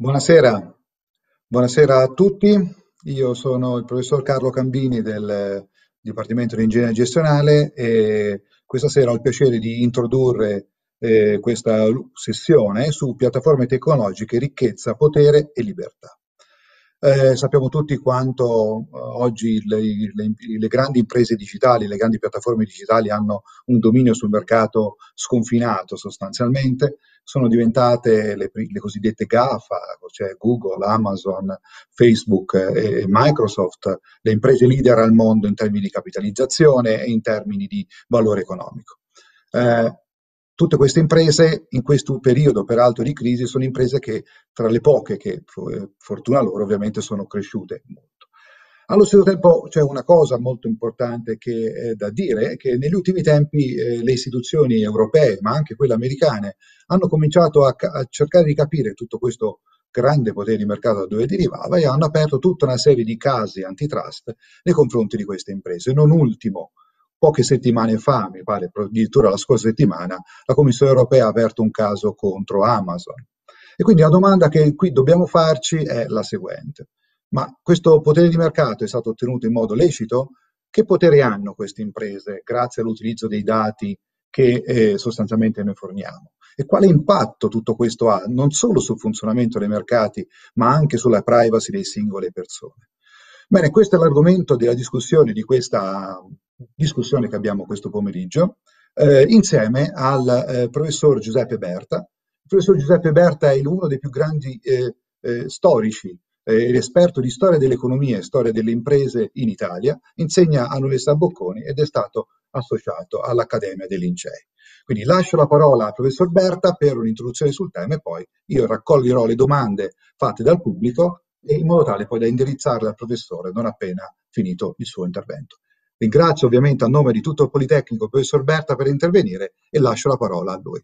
Buonasera, buonasera a tutti. Io sono il professor Carlo Cambini del Dipartimento di Ingegneria Gestionale e questa sera ho il piacere di introdurre eh, questa sessione su piattaforme tecnologiche, ricchezza, potere e libertà. Eh, sappiamo tutti quanto eh, oggi le, le, le, grandi imprese digitali, le grandi piattaforme digitali hanno un dominio sul mercato sconfinato sostanzialmente, sono diventate le, le cosiddette GAFA, cioè Google, Amazon, Facebook e Microsoft, le imprese leader al mondo in termini di capitalizzazione e in termini di valore economico. Eh, Tutte queste imprese in questo periodo, peraltro di crisi, sono imprese che tra le poche che, fortuna loro, ovviamente sono cresciute. Allo stesso tempo c'è una cosa molto importante che è da dire, che negli ultimi tempi eh, le istituzioni europee, ma anche quelle americane, hanno cominciato a, a, cercare di capire tutto questo grande potere di mercato da dove derivava e hanno aperto tutta una serie di casi antitrust nei confronti di queste imprese. Non ultimo, Poche settimane fa, mi pare addirittura la scorsa settimana, la Commissione europea ha aperto un caso contro Amazon. E quindi la domanda che qui dobbiamo farci è la seguente. Ma questo potere di mercato è stato ottenuto in modo lecito? Che potere hanno queste imprese grazie all'utilizzo dei dati che eh, sostanzialmente noi forniamo? E quale impatto tutto questo ha non solo sul funzionamento dei mercati, ma anche sulla privacy delle singole persone? Bene, questo è l'argomento della discussione di questa discussione che abbiamo questo pomeriggio, eh, insieme al eh, professor Giuseppe Berta. Il professor Giuseppe Berta è uno dei più grandi eh, eh storici eh, esperto di storia dell'economia e storia delle imprese in Italia, insegna all'Università Bocconi ed è stato associato all'Accademia dei Lincei. Quindi lascio la parola al professor Berta per un'introduzione sul tema e poi io raccoglierò le domande fatte dal pubblico in modo tale poi da indirizzarle al professore non appena finito il suo intervento. Ringrazio ovviamente a nome di tutto il Politecnico il professor Berta per intervenire e lascio la parola a lui.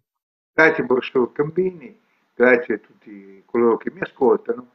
Grazie professor Campini, grazie a tutti coloro che mi ascoltano.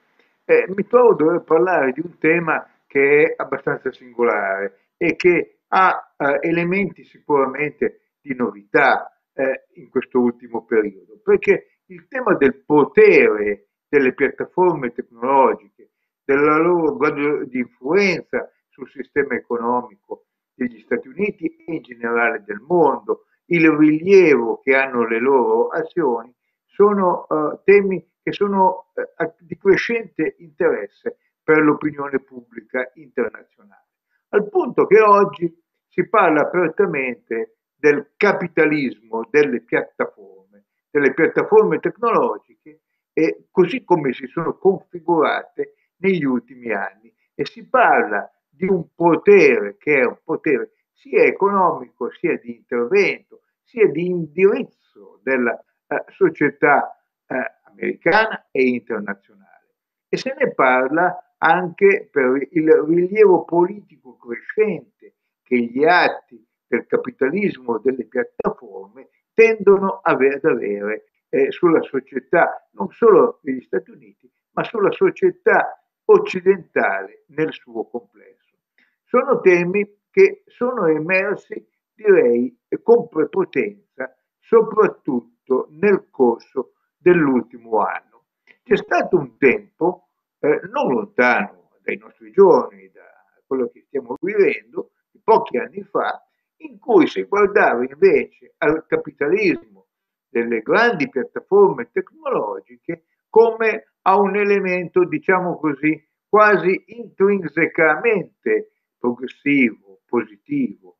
Eh, mi trovo a dover parlare di un tema che è abbastanza singolare e che ha eh, elementi sicuramente di novità eh, in questo ultimo periodo, perché il tema del potere delle piattaforme tecnologiche, della loro grado di influenza sul sistema economico degli Stati Uniti e in generale del mondo, il rilievo che hanno le loro azioni, sono uh, temi che sono uh, di crescente interesse per l'opinione pubblica internazionale. Al punto che oggi si parla apertamente del capitalismo delle piattaforme, delle piattaforme tecnologiche, e così come si sono configurate negli ultimi anni. E si parla di un potere che è un potere sia economico, sia di intervento, sia di indirizzo della eh, società eh, americana e internazionale. E se ne parla anche per il rilievo politico crescente che gli atti del capitalismo delle piattaforme tendono ad avere eh, sulla società non solo degli Stati Uniti, ma sulla società occidentale nel suo complesso. Sono temi che sono emersi, direi, con prepotenza, soprattutto nel corso dell'ultimo anno. C'è stato un tempo eh, non lontano dai nostri giorni, da quello che stiamo vivendo, pochi anni fa, in cui si guardava invece al capitalismo delle grandi piattaforme tecnologiche come a un elemento, diciamo così, quasi intrinsecamente progressivo, positivo.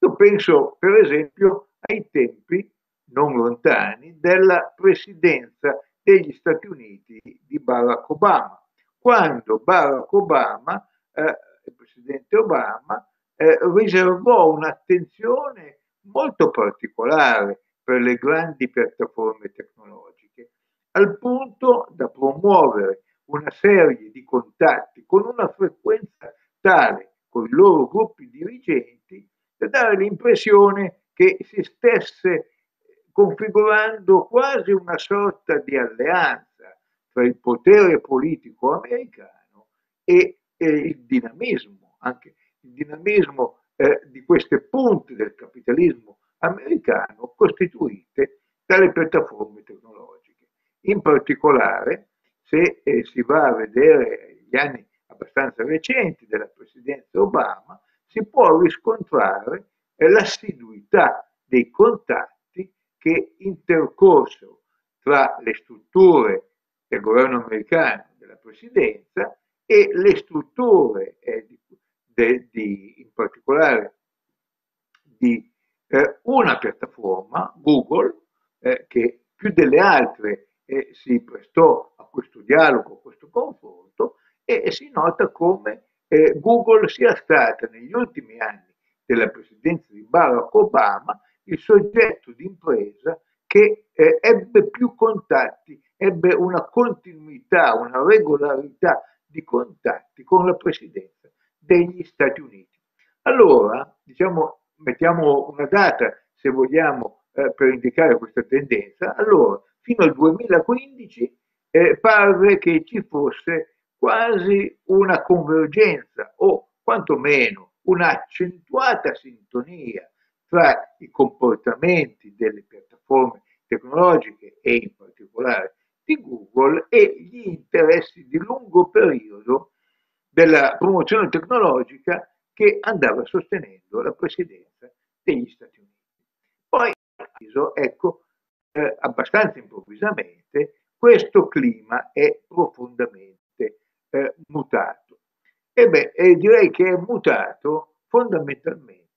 Io penso per esempio ai tempi non lontani della presidenza degli Stati Uniti di Barack Obama, quando Barack Obama, eh, il presidente Obama, eh, riservò un'attenzione molto particolare per le grandi piattaforme tecnologiche, al punto da promuovere una serie di contatti con una frequenza tale con i loro gruppi dirigenti da dare l'impressione che si stesse configurando quasi una sorta di alleanza tra il potere politico americano e, e il dinamismo, anche il dinamismo eh, di queste punte del capitalismo americano costituite dalle piattaforme tecnologiche. In particolare se eh, si va a vedere gli anni abbastanza recenti della presidenza Obama, si può riscontrare eh, l'assiduità dei contatti che intercorsero tra le strutture del governo americano, della presidenza, e le strutture eh, di, de, di, in particolare di eh, una piattaforma, Google, eh, che più delle altre eh, si prestò a questo dialogo, a questo confronto, e, e si nota come eh, Google sia stata negli ultimi anni della presidenza di Barack Obama il soggetto di impresa che eh, ebbe più contatti, ebbe una continuità, una regolarità di contatti con la presidenza degli Stati Uniti. Allora, diciamo, mettiamo una data, se vogliamo, eh, per indicare questa tendenza, allora, fino al 2015 eh, parve che ci fosse quasi una convergenza o quantomeno un'accentuata sintonia tra i comportamenti delle piattaforme tecnologiche e in particolare di Google e gli interessi di lungo periodo della promozione tecnologica che andava sostenendo la presidenza degli Stati Uniti. Poi, ecco, eh, abbastanza improvvisamente, questo clima è profondamente eh, mutato. E beh, eh, direi che è mutato fondamentalmente,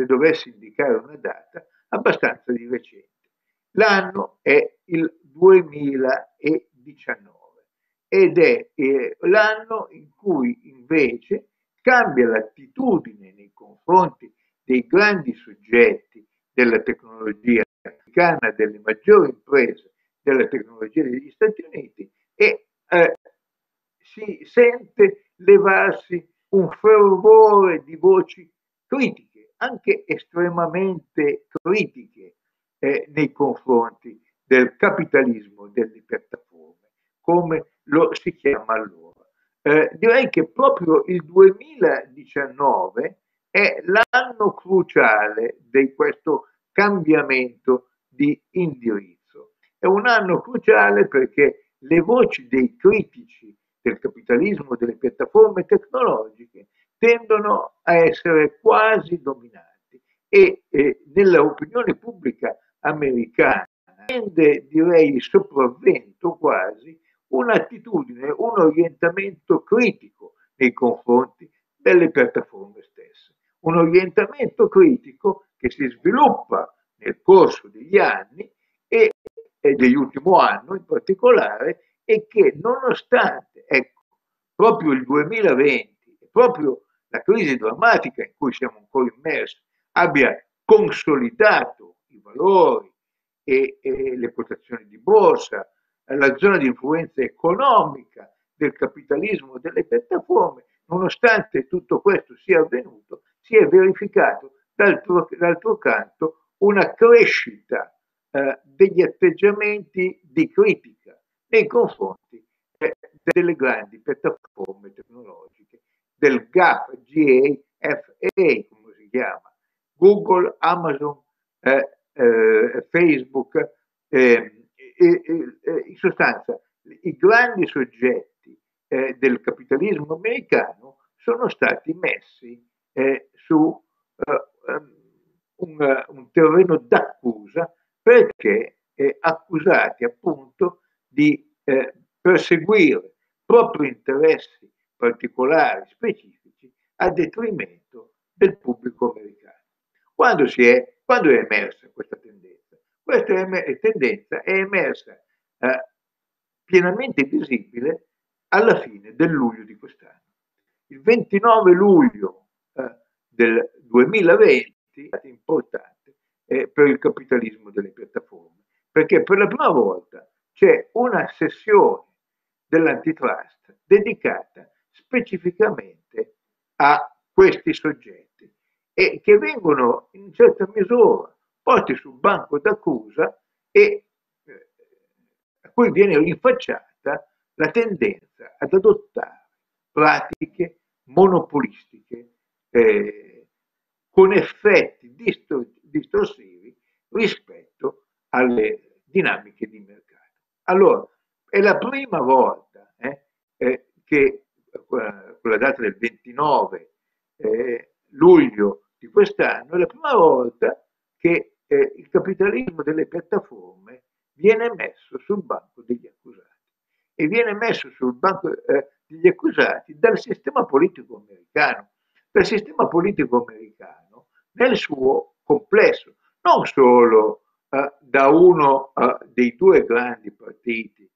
se dovessi indicare una data, abbastanza di recente. L'anno è il 2019 ed è eh, l'anno in cui invece cambia l'attitudine nei confronti dei grandi soggetti della tecnologia americana, delle maggiori imprese della tecnologia degli Stati Uniti e eh, si sente levarsi un fervore di voci critiche, anche estremamente critiche eh, nei confronti del capitalismo delle piattaforme, come lo si chiama allora. Eh, direi che proprio il 2019 è l'anno cruciale di questo cambiamento di indirizzo. È un anno cruciale perché le voci dei critici del capitalismo delle piattaforme tecnologiche tendono a essere quasi dominanti e eh, nell'opinione pubblica americana prende direi sopravvento quasi un'attitudine, un orientamento critico nei confronti delle piattaforme stesse. Un orientamento critico che si sviluppa nel corso degli anni e, e dell'ultimo anno in particolare e che nonostante, ecco, proprio il 2020, proprio la crisi drammatica in cui siamo ancora immersi, abbia consolidato i valori e, e le quotazioni di borsa, la zona di influenza economica del capitalismo delle piattaforme, nonostante tutto questo sia avvenuto, si è verificato d'altro, d'altro canto una crescita eh, degli atteggiamenti di critica nei confronti eh, delle grandi piattaforme tecnologiche, del GAFA, GAFA, come si chiama, Google, Amazon, eh, eh, Facebook, eh, in sostanza i grandi soggetti eh, del capitalismo americano sono stati messi eh, su eh, um, un, un, terreno d'accusa perché accusati appunto di perseguire propri interessi particolari, specifici, a detrimento del pubblico americano. Quando, è, quando è emersa questa tendenza? Questa è, tendenza è emersa eh, pienamente visibile alla fine del luglio di quest'anno. Il 29 luglio eh, del 2020 è importante eh, per il capitalismo delle piattaforme, perché per la prima volta c'è una sessione dell'antitrust dedicata specificamente a questi soggetti e che vengono in certa misura posti sul banco d'accusa e eh, a cui viene rinfacciata la tendenza ad adottare pratiche monopolistiche eh, con effetti distor- distorsivi rispetto alle dinamiche di mercato. Allora, è la prima volta eh, eh, che con la data del 29 eh, luglio di quest'anno, è la prima volta che eh, il capitalismo delle piattaforme viene messo sul banco degli accusati. E viene messo sul banco eh, degli accusati dal sistema politico americano, dal sistema politico americano nel suo complesso, non solo eh, da uno eh, dei due grandi partiti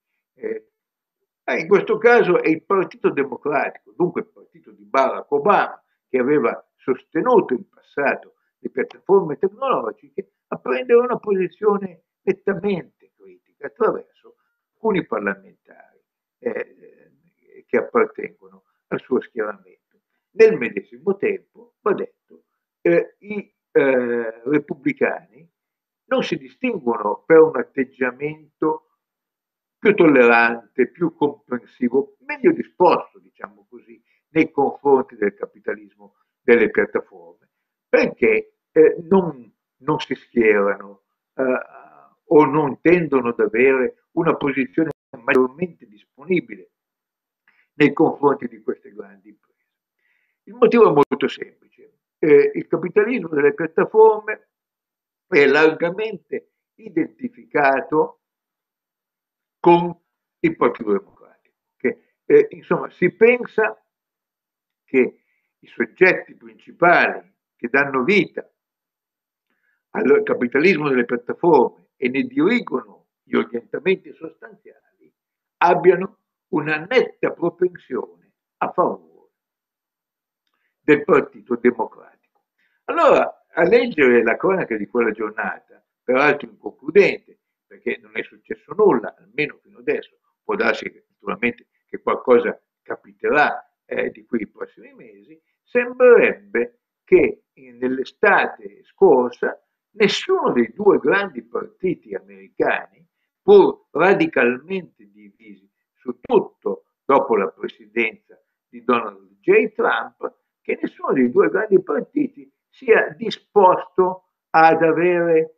eh, in questo caso è il Partito Democratico, dunque il partito di Barack Obama, che aveva sostenuto in passato le piattaforme tecnologiche, a prendere una posizione nettamente critica attraverso alcuni parlamentari eh, che appartengono al suo schieramento. Nel medesimo tempo, va detto, eh, i eh, repubblicani non si distinguono per un atteggiamento più tollerante, più comprensivo, meglio disposto, diciamo così, nei confronti del capitalismo delle piattaforme, perché eh, non, non, si schierano eh, o non tendono ad avere una posizione maggiormente disponibile nei confronti di queste grandi imprese. Il motivo è molto semplice. Eh, il capitalismo delle piattaforme è largamente identificato con il Partito Democratico. Che, eh, insomma, si pensa che i soggetti principali che danno vita al capitalismo delle piattaforme e ne dirigono gli orientamenti sostanziali abbiano una netta propensione a favore del Partito Democratico. Allora, a leggere la cronaca di quella giornata, peraltro inconcludente, perché non è successo nulla, almeno fino adesso. Può darsi naturalmente che qualcosa capiterà eh, di qui ai prossimi mesi. Sembrerebbe che nell'estate scorsa nessuno dei due grandi partiti americani, pur radicalmente divisi su tutto dopo la presidenza di Donald J. Trump, che nessuno dei due grandi partiti sia disposto ad avere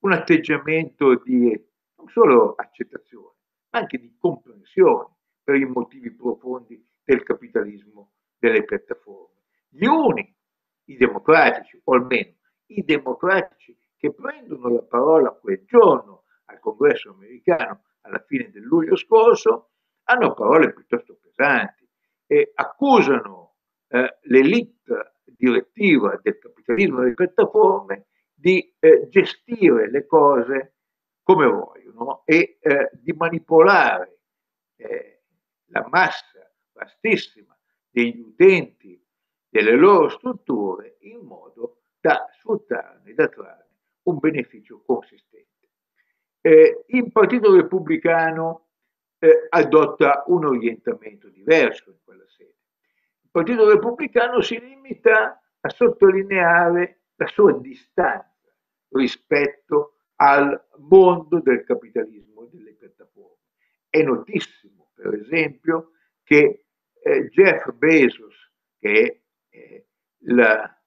un atteggiamento di non solo accettazione, ma anche di comprensione per i motivi profondi del capitalismo delle piattaforme. Gli uni, i democratici, o almeno i democratici che prendono la parola quel giorno al congresso americano alla fine del luglio scorso, hanno parole piuttosto pesanti e accusano eh, l'elite direttiva del capitalismo delle piattaforme di eh, gestire le cose come vogliono e eh, di manipolare eh, la massa vastissima degli utenti delle loro strutture in modo da sfruttarne, da trarre un beneficio consistente. Eh, il Partito Repubblicano eh, adotta un orientamento diverso in quella sede. Il Partito Repubblicano si limita a sottolineare la sua distanza rispetto al mondo del capitalismo e delle piattaforme. È notissimo, per esempio, che eh, Jeff Bezos, che è eh, il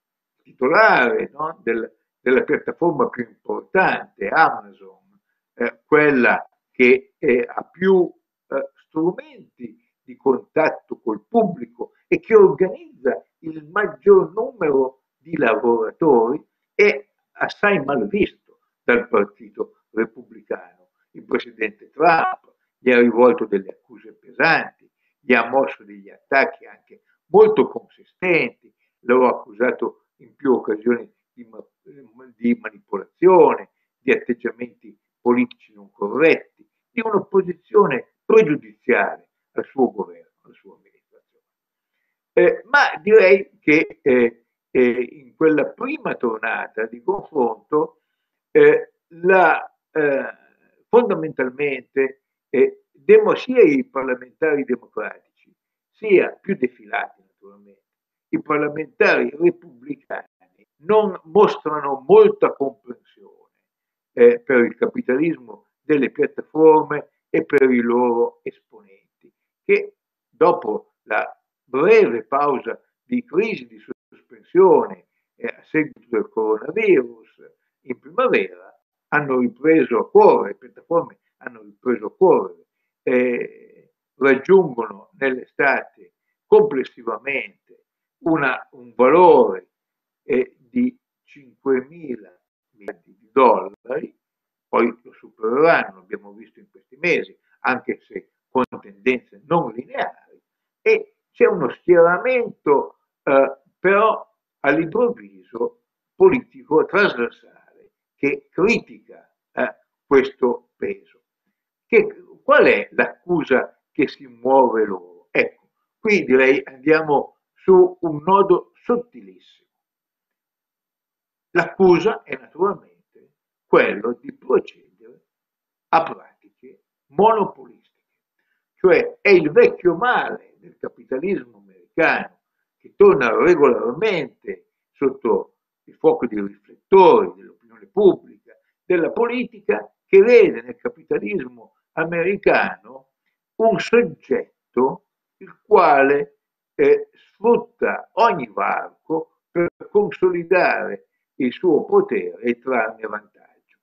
titolare no, del, della piattaforma più importante, Amazon, eh, quella che ha più eh, strumenti di contatto col pubblico e che organizza il maggior numero di lavoratori, è assai mal visto dal partito repubblicano. Il presidente Trump gli ha rivolto delle accuse pesanti, gli ha mosso degli attacchi anche molto consistenti, l'ho accusato in più occasioni di, di manipolazione, di atteggiamenti politici non corretti, di un'opposizione pregiudiziale al suo governo, alla sua amministrazione. Eh, ma direi che eh, eh, in quella prima tornata di confronto, eh, la, eh, fondamentalmente eh, demo, sia i parlamentari democratici, sia più defilati naturalmente, i parlamentari repubblicani non mostrano molta comprensione eh, per il capitalismo delle piattaforme e per i loro esponenti, che dopo la breve pausa di crisi di eh, a seguito del coronavirus in primavera hanno ripreso a correre, le piattaforme hanno ripreso a correre eh, raggiungono nell'estate complessivamente una, un valore eh, di 5 mila miliardi di dollari, poi lo supereranno, abbiamo visto in questi mesi, anche se con tendenze non lineari, e c'è uno schieramento eh, però all'improvviso politico trasversale che critica eh, questo peso. Che, qual è l'accusa che si muove loro? Ecco, qui direi andiamo su un nodo sottilissimo. L'accusa è naturalmente quello di procedere a pratiche monopolistiche, cioè è il vecchio male del capitalismo americano che torna regolarmente sotto il fuoco dei riflettori dell'opinione pubblica, della politica, che vede nel capitalismo americano un soggetto il quale eh, sfrutta ogni varco per consolidare il suo potere e trarne vantaggio.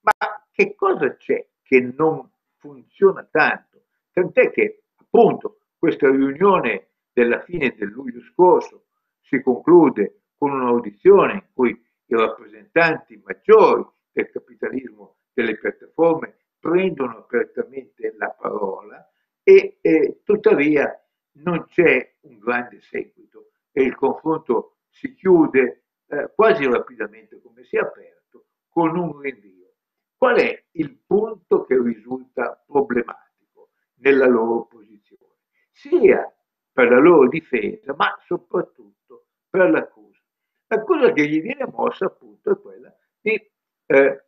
Ma che cosa c'è che non funziona tanto? Tant'è che appunto questa riunione della fine del luglio scorso si conclude con un'audizione in cui i rappresentanti maggiori del capitalismo delle piattaforme prendono apertamente la parola e, e tuttavia non c'è un grande seguito e il confronto si chiude eh, quasi rapidamente come si è aperto con un rinvio. Qual è il punto che risulta problematico nella loro posizione? Sia per la loro difesa, ma soprattutto per l'accusa. L'accusa che gli viene mossa appunto è quella di eh,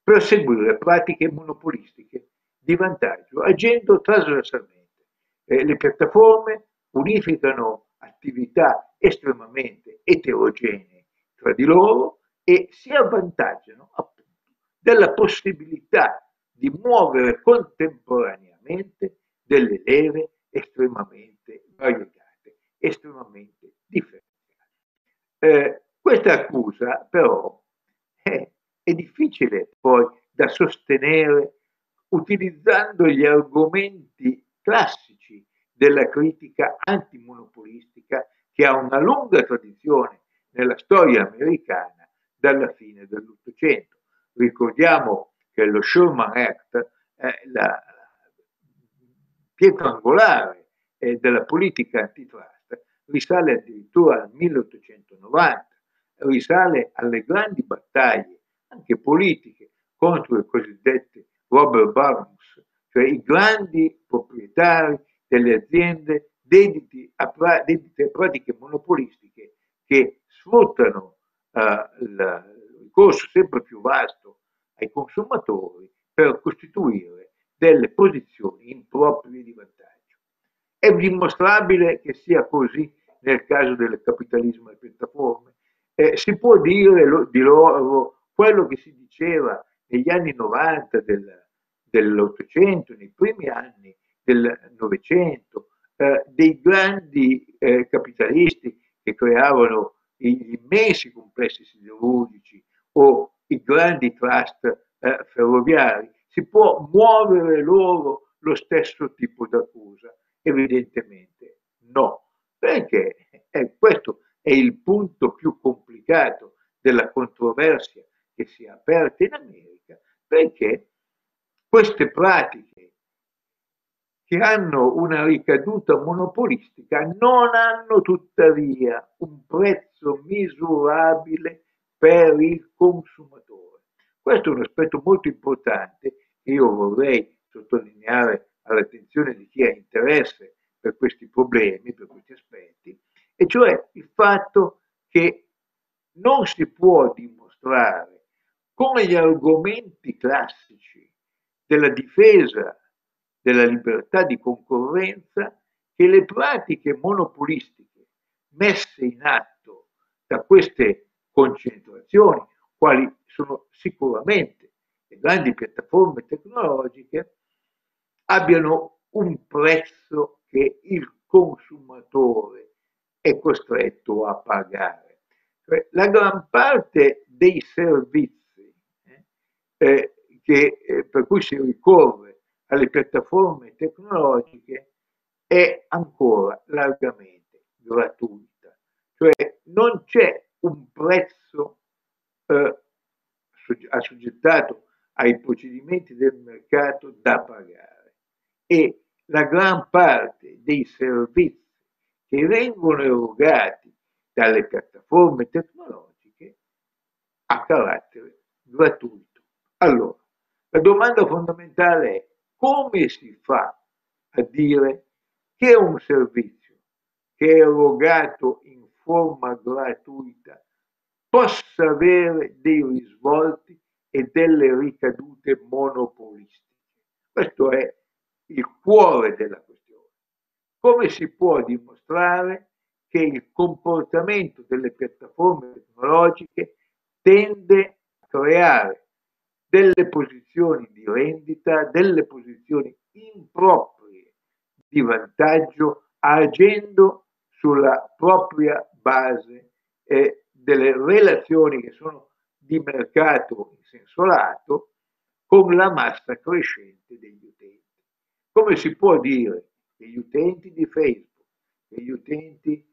perseguire pratiche monopolistiche di vantaggio, agendo trasversalmente. Eh, le piattaforme unificano attività estremamente eterogenee tra di loro e si avvantaggiano appunto della possibilità di muovere contemporaneamente delle leve estremamente variegate, estremamente differenti. Eh, questa accusa però è, è difficile poi da sostenere utilizzando gli argomenti classici della critica antimonopolistica che ha una lunga tradizione nella storia americana dalla fine dell'Ottocento. Ricordiamo che lo Sherman Act è la pietra angolare eh, della politica antitrust risale addirittura al 1890, risale alle grandi battaglie, anche politiche, contro le cosiddette robber barons, cioè i grandi proprietari delle aziende dediti a, pra- dediti a pratiche monopolistiche che sfruttano uh, il ricorso sempre più vasto ai consumatori per costituire delle posizioni improprie di vantaggio. È dimostrabile che sia così nel caso del capitalismo e piattaforme. Eh, si può dire lo, di loro quello che si diceva negli anni 90 del, dell'Ottocento, nei primi anni del Novecento, eh, dei grandi eh, capitalisti che creavano gli immensi complessi siderurgici o i grandi trust eh, ferroviari, si può muovere loro lo stesso tipo d'accusa? Evidentemente no. Perché eh, questo è il punto più complicato della controversia che si è aperta in America, perché queste pratiche che hanno una ricaduta monopolistica non hanno tuttavia un prezzo misurabile per il consumatore. Questo è un aspetto molto importante che io vorrei sottolineare all'attenzione di chi ha interesse per questi problemi, per questi aspetti, e cioè il fatto che non si può dimostrare come gli argomenti classici della difesa della libertà di concorrenza che le pratiche monopolistiche messe in atto da queste concentrazioni, quali sono sicuramente le grandi piattaforme tecnologiche, abbiano un prezzo che il consumatore è costretto a pagare. Cioè, la gran parte dei servizi eh, eh che, eh, per cui si ricorre alle piattaforme tecnologiche è ancora largamente gratuita, cioè non c'è un prezzo eh, assoggettato ai procedimenti del mercato da pagare e la gran parte dei servizi che vengono erogati dalle piattaforme tecnologiche ha carattere gratuito. Allora, la domanda fondamentale è come si fa a dire che un servizio che è erogato in forma gratuita possa avere dei risvolti e delle ricadute monopolistiche. Questo è il cuore della questione. Come si può dimostrare che il comportamento delle piattaforme tecnologiche tende a creare delle posizioni di rendita, delle posizioni improprie di vantaggio, agendo sulla propria base eh, delle relazioni che sono di mercato in senso lato con la massa crescente degli utenti. Come si può dire che gli utenti di Facebook, che gli utenti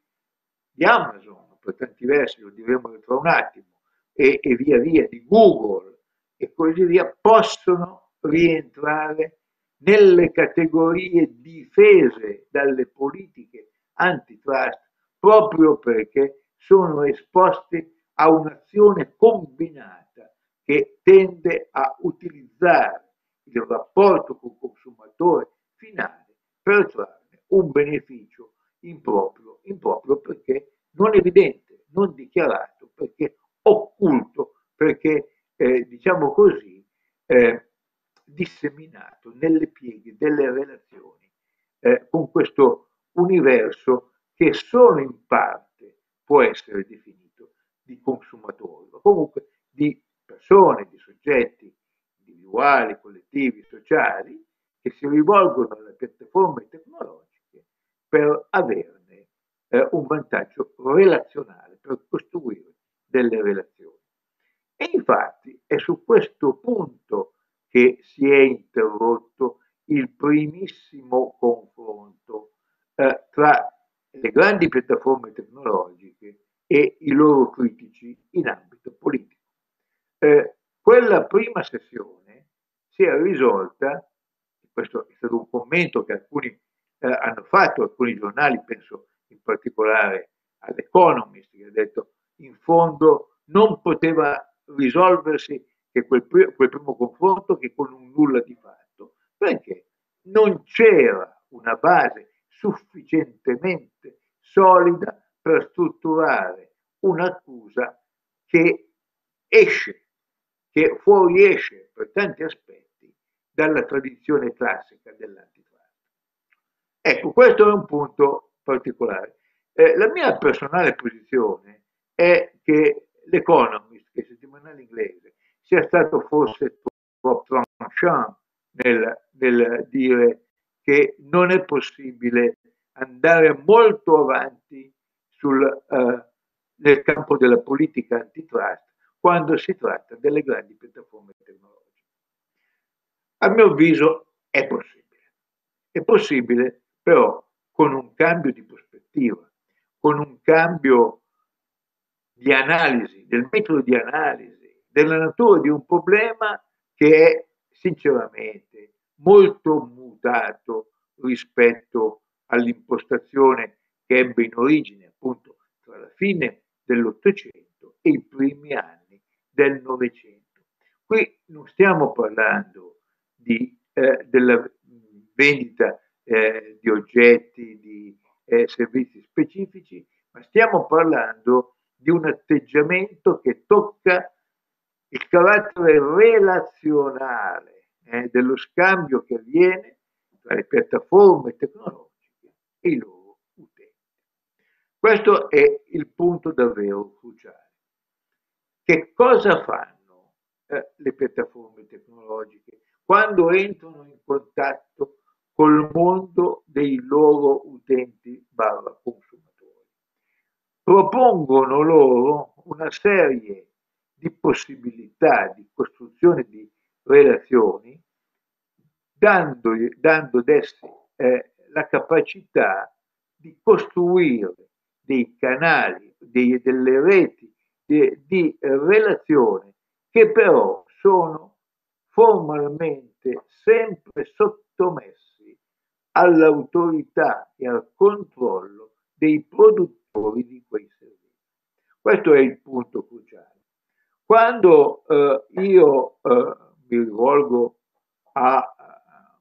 di Amazon, per tanti versi lo diremo tra un attimo, e, e via via di Google, e così via possono rientrare nelle categorie difese dalle politiche antitrust proprio perché sono esposti a un'azione combinata che tende a utilizzare il rapporto con il consumatore finale per trarne un beneficio improprio, improprio perché non evidente, non dichiarato, perché occulto, perché eh, diciamo così, eh, disseminato nelle pieghe delle relazioni eh, con questo universo che solo in parte può essere definito di consumatori, ma comunque di persone, di soggetti individuali, collettivi, sociali, che si rivolgono alle piattaforme tecnologiche per averne eh, un vantaggio relazionale, per costruire delle relazioni. E infatti è su questo punto che si è interrotto il primissimo confronto eh, tra le grandi piattaforme tecnologiche e i loro critici in ambito politico. Eh, quella prima sessione si è risolta, questo è stato un commento che alcuni eh, hanno fatto, alcuni giornali, penso in particolare all'Economist, che ha detto in fondo non poteva risolversi che quel, quel primo confronto che con un nulla di fatto, perché non c'era una base sufficientemente solida per strutturare un'accusa che esce, che fuoriesce per tanti aspetti dalla tradizione classica dell'antitrust. Ecco, questo è un punto particolare. Eh, la mia personale posizione è che l'Economist, che è settimanale inglese, sia stato forse troppo tranchant nel, nel dire che non è possibile andare molto avanti sul, uh, nel campo della politica antitrust quando si tratta delle grandi piattaforme tecnologiche. A mio avviso è possibile. È possibile però con un cambio di prospettiva, con un cambio di analisi, del metodo di analisi, della natura di un problema che è sinceramente molto mutato rispetto all'impostazione che ebbe in origine appunto tra la fine dell'Ottocento e i primi anni del Novecento. Qui non stiamo parlando di, eh, della vendita eh, di oggetti, di eh, servizi specifici, ma stiamo parlando di un atteggiamento che tocca il carattere relazionale eh, dello scambio che avviene tra le piattaforme tecnologiche e i loro utenti. Questo è il punto davvero cruciale. Che cosa fanno eh, le piattaforme tecnologiche quando entrano in contatto col mondo dei loro utenti barra consumatori? propongono loro una serie di possibilità di costruzione di relazioni dando, dando ad essi eh, la capacità di costruire dei canali, dei, delle reti di, di relazione che però sono formalmente sempre sottomessi all'autorità e al controllo dei produttori di quei servizi. Questo è il punto cruciale. Quando eh, io eh, mi rivolgo a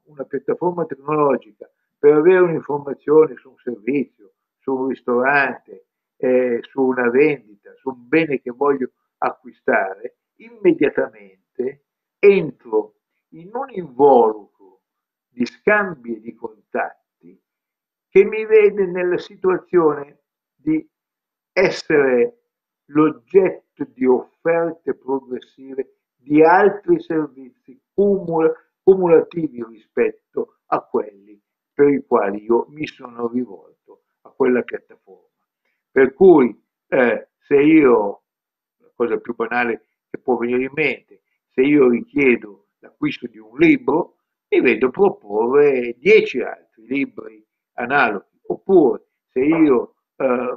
una piattaforma tecnologica per avere un'informazione su un servizio, su un ristorante, eh, su una vendita, su un bene che voglio acquistare, immediatamente entro in un involucro di scambi e di contatti che mi vede nella situazione di essere l'oggetto di offerte progressive di altri servizi cumul- cumulativi rispetto a quelli per i quali io mi sono rivolto a quella piattaforma. Per cui eh, se io, la cosa più banale che può venire in mente, se io richiedo l'acquisto di un libro, mi vedo proporre dieci altri libri analoghi, oppure se io eh,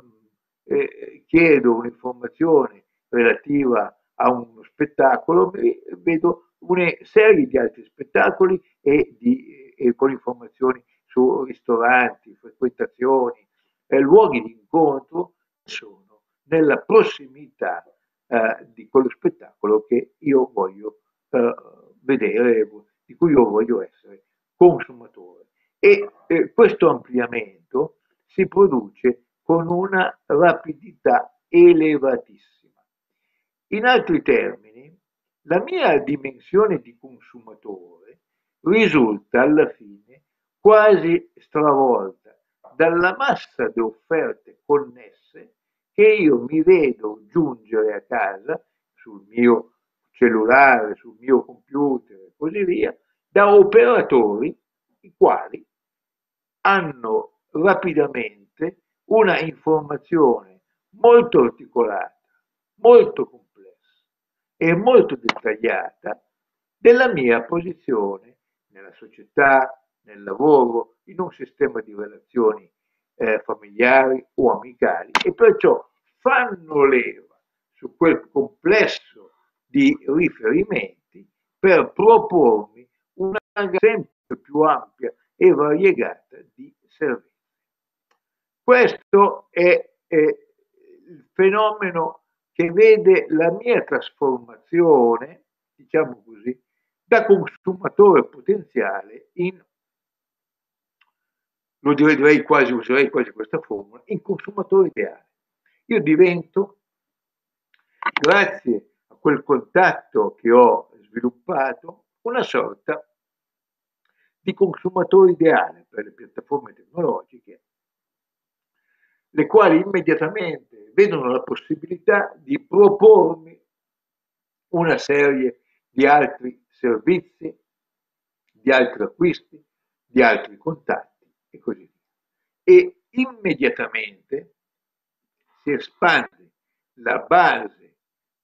eh, chiedo un'informazione relativa a uno spettacolo, vedo una serie di altri spettacoli e, di, e con informazioni su ristoranti, frequentazioni, eh, luoghi di incontro sono nella prossimità eh, di quello spettacolo che io voglio eh, vedere, di cui io voglio essere consumatore. E eh, questo ampliamento si produce con una rapidità elevatissima. In altri termini, la mia dimensione di consumatore risulta alla fine quasi stravolta dalla massa di offerte connesse che io mi vedo giungere a casa sul mio cellulare, sul mio computer e così via, da operatori i quali hanno rapidamente una informazione molto articolata, molto complessa e molto dettagliata della mia posizione nella società, nel lavoro, in un sistema di relazioni eh, familiari o amicali e perciò fanno leva su quel complesso di riferimenti per propormi una sempre più ampia e variegata di servizi. Questo è, è il fenomeno che vede la mia trasformazione, diciamo così, da consumatore potenziale in lo direi quasi, userei quasi questa formula, in consumatore ideale. Io divento, grazie a quel contatto che ho sviluppato, una sorta di consumatore ideale per le piattaforme tecnologiche, le quali immediatamente vedono la possibilità di propormi una serie di altri servizi, di altri acquisti, di altri contatti e così via. E immediatamente si espande la base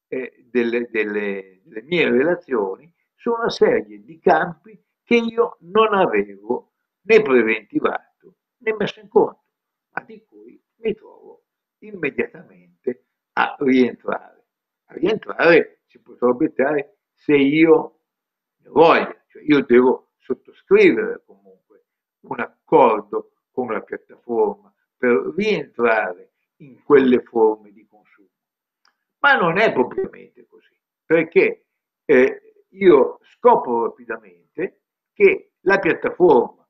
eh, delle, delle, delle mie relazioni su una serie di campi che io non avevo né preventivato né messo in conto, ma di cui mi trovo immediatamente a rientrare. A rientrare si potrà obiettare se io ne voglio, cioè io devo sottoscrivere comunque un accordo con la piattaforma per rientrare in quelle forme di consumo. Ma non è propriamente così, perché eh, io scopro rapidamente che la piattaforma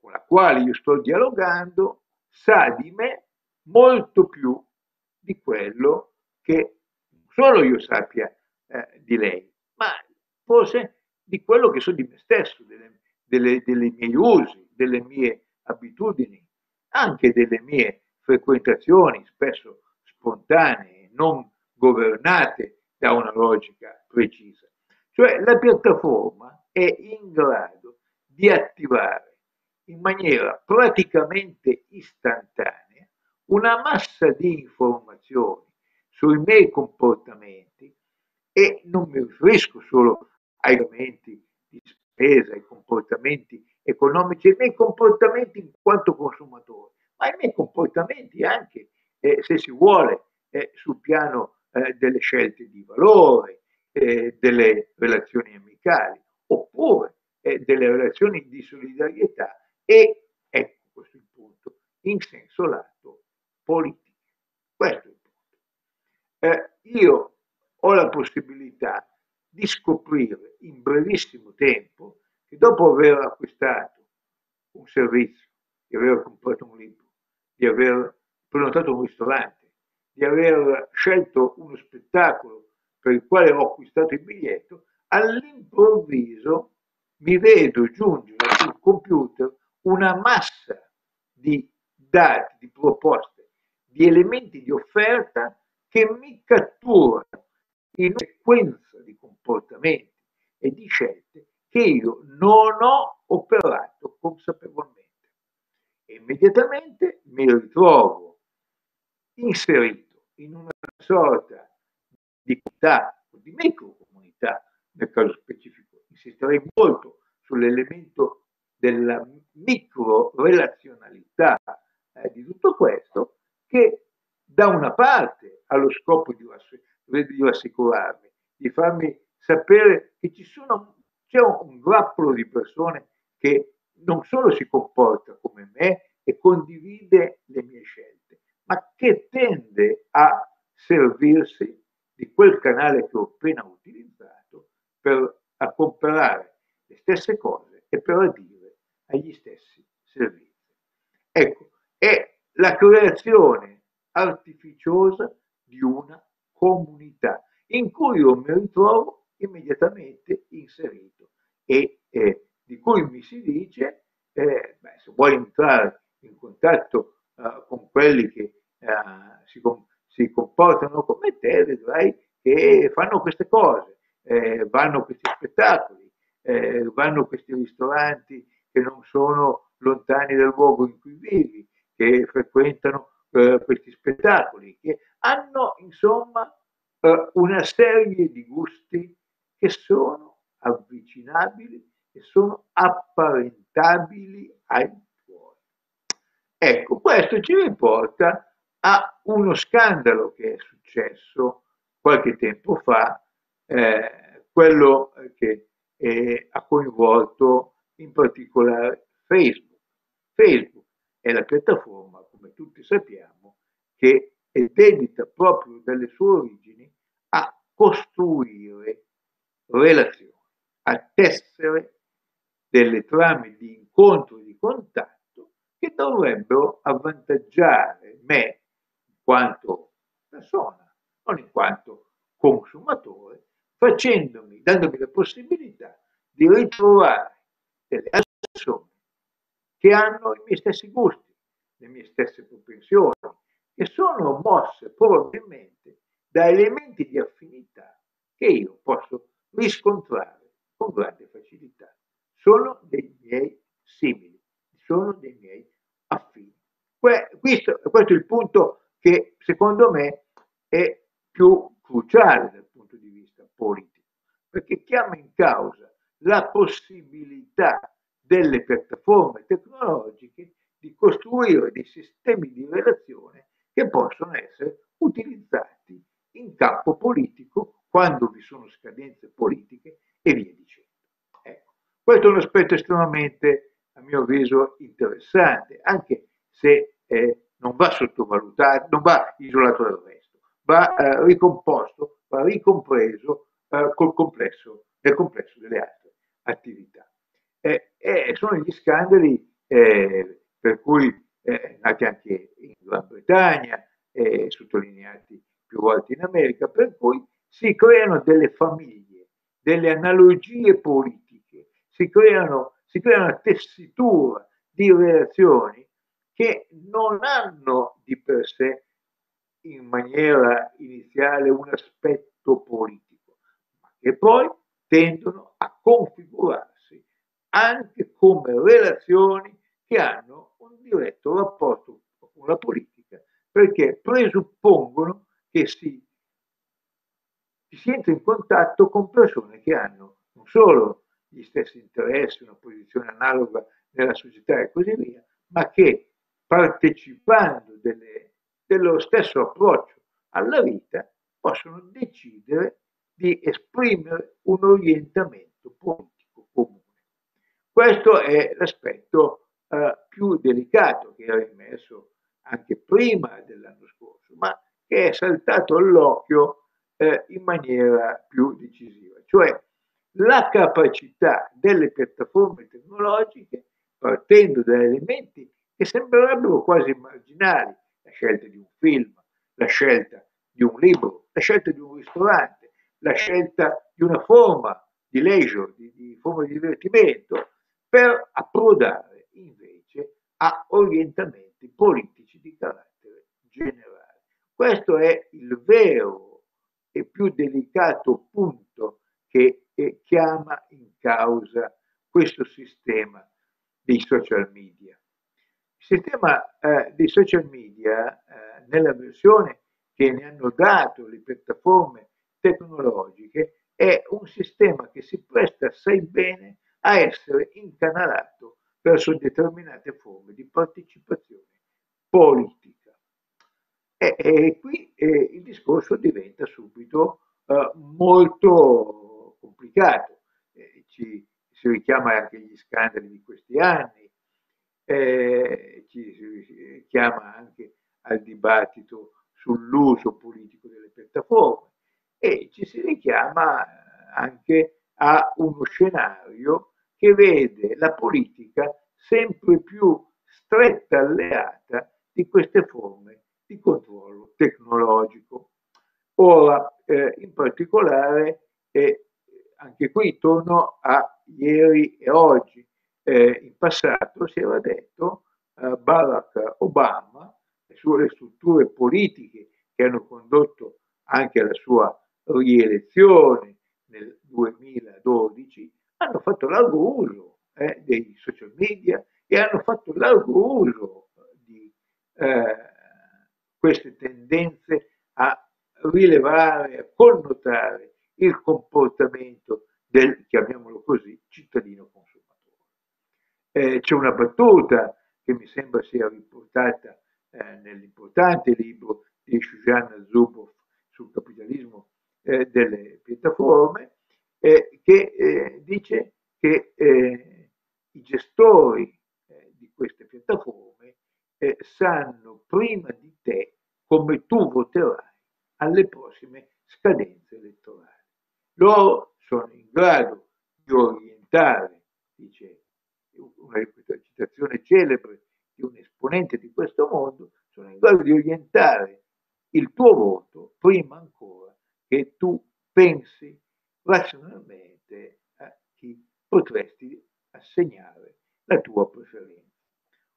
con la quale io sto dialogando sa di me molto più di quello che non solo io sappia eh, di lei, ma forse di quello che so di me stesso, delle, delle, delle miei usi, delle mie abitudini, anche delle mie frequentazioni, spesso spontanee, non governate da una logica precisa. Cioè la piattaforma è in grado di attivare in maniera praticamente istantanea una massa di informazioni sui miei comportamenti e non mi riferisco solo ai commenti spesa, ai comportamenti economici, ai miei comportamenti in quanto consumatore, ma ai miei comportamenti anche, eh, se si vuole, eh, sul piano eh, delle scelte di valore, eh, delle relazioni amicali, oppure eh, delle relazioni di solidarietà e, ecco questo il punto, in senso lato politico. Questo è il punto. Eh, io ho la possibilità di scoprire in brevissimo tempo che dopo aver acquistato un servizio, di aver comprato un libro, di aver prenotato un ristorante, di aver scelto uno spettacolo per il quale ho acquistato il biglietto, all'improvviso mi vedo giungere sul computer una massa di dati, di proposte, di elementi di offerta che mi catturano in una sequenza di comportamenti e di scelte che io non ho operato consapevolmente. E immediatamente mi ritrovo inserito in una sorta di comunità di microcomunità, nel caso specifico. Insisterei molto sull'elemento della micro relazionalità eh, di tutto questo, che da una parte ha lo scopo di, di assicurarmi, di farmi sapere che ci sono, c'è un grappolo di persone che non solo si comporta come me e condivide le mie scelte, ma che tende a servirsi di quel canale che ho appena utilizzato per a comprare le stesse cose e per adire agli stessi servizi. Ecco, è la creazione artificiosa di una comunità in cui io mi ritrovo immediatamente inserito. E eh, di cui mi si dice, eh, beh, se vuoi entrare in contatto uh, con quelli che uh, si, si, comportano come te, vedrai che fanno queste cose, eh, vanno questi spettacoli, eh, vanno questi ristoranti che non sono lontani dal luogo in cui vivi, che frequentano eh, questi spettacoli, che hanno insomma eh, una serie di gusti che sono avvicinabili e sono apparentabili ai tuoi. Ecco, questo ci riporta a uno scandalo che è successo qualche tempo fa, eh, quello che eh, ha coinvolto in particolare Facebook. Facebook è la piattaforma, come tutti sappiamo, che è dedita proprio dalle sue origini a costruire relazioni, a tessere delle trame di incontro e di contatto che dovrebbero avvantaggiare me in quanto persona, non in quanto consumatore, facendomi, dandomi la possibilità di ritrovare delle persone che hanno i miei stessi gusti, le mie stesse propensioni, che sono mosse probabilmente da elementi di affinità che io posso riscontrare con grande facilità. Sono dei miei simili, sono dei miei affini. Questo, questo è il punto che secondo me è più cruciale dal punto di vista politico, perché chiama in causa la possibilità delle piattaforme tecnologiche di costruire dei sistemi di relazione che possono essere utilizzati in campo politico quando vi sono scadenze politiche e via dicendo. Ecco, questo è un aspetto estremamente, a mio avviso, interessante, anche se eh, non va sottovalutato, non va isolato dal resto, va eh, ricomposto, va ricompreso eh, col complesso, nel complesso delle altre attività. E sono gli scandali eh, per cui eh, nati anche in Gran Bretagna, eh, sottolineati più volte in America, per cui si creano delle famiglie, delle analogie politiche, si creano, si crea una tessitura di relazioni che non hanno di per sé in maniera iniziale un aspetto politico, ma che poi tendono a configurarsi anche come relazioni che hanno un diretto rapporto con la politica, perché presuppongono che si, si entra in contatto con persone che hanno non solo gli stessi interessi, una posizione analoga nella società e così via, ma che partecipando delle, dello stesso approccio alla vita possono decidere di esprimere un orientamento politico comune. Questo è l'aspetto eh, più delicato che era emerso anche prima dell'anno scorso, ma che è saltato all'occhio eh, in maniera più decisiva, cioè la capacità delle piattaforme tecnologiche, partendo da elementi che sembrerebbero quasi marginali, la scelta di un film, la scelta di un libro, la scelta di un ristorante, la scelta di una forma di leisure, di, di forma di divertimento, per approdare invece a orientamenti politici di carattere generale. Questo è il vero e più delicato punto che eh, chiama in causa questo sistema dei social media. Il sistema eh, dei social media, eh, nella versione che ne hanno dato le piattaforme tecnologiche, è un sistema che si presta assai bene a essere incanalato verso determinate forme di partecipazione politica. E, e qui eh, il discorso diventa subito eh, molto complicato. Eh, ci, si richiama anche gli scandali di questi anni, eh, ci si richiama anche al dibattito sull'uso politico delle piattaforme e ci si richiama anche a uno scenario che vede la politica sempre più stretta alleata di queste forme di controllo tecnologico. Ora, eh, in particolare, eh, anche qui torno a ieri e oggi. Eh, in passato si era detto eh, Barack Obama, le sue strutture politiche che hanno condotto anche alla sua rielezione nel 2012, hanno fatto largo uso eh, dei social media e hanno fatto largo uso di eh, queste tendenze a rilevare, a connotare il comportamento del, chiamiamolo così, cittadino consumatore. Eh, c'è una battuta che mi sembra sia riportata eh, nell'importante libro di Shujana Zuboff sul capitalismo eh, delle piattaforme, eh, che eh, dice che eh, i gestori di queste piattaforme sanno prima di te come tu voterai alle prossime scadenze elettorali. Loro sono in grado di orientare, dice una citazione celebre di un esponente di questo mondo, sono in grado di orientare il tuo voto prima ancora che tu pensi razionalmente a chi potresti assegnare la tua preferenza.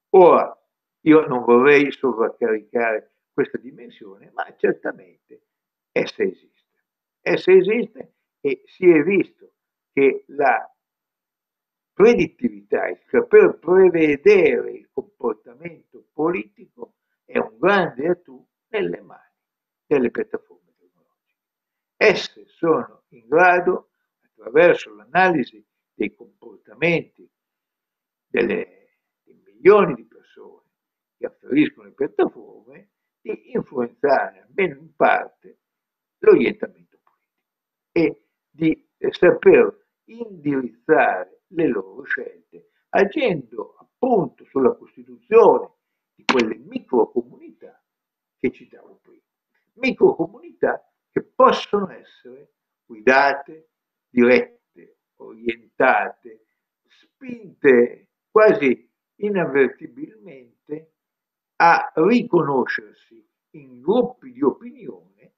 Ora, io non vorrei sovraccaricare questa dimensione, ma certamente essa esiste. Essa esiste e si è visto che la predittività, il saper prevedere il comportamento politico è un grande attu nelle mani delle piattaforme tecnologiche. Esse sono in grado, attraverso l'analisi dei comportamenti delle, di milioni di che afferiscono le piattaforme, di influenzare almeno in parte l'orientamento politico e di saper indirizzare le loro scelte agendo appunto sulla costituzione di quelle microcomunità che citavo prima. Microcomunità che possono essere guidate, dirette, orientate, spinte quasi inavvertibilmente a riconoscersi in gruppi di opinione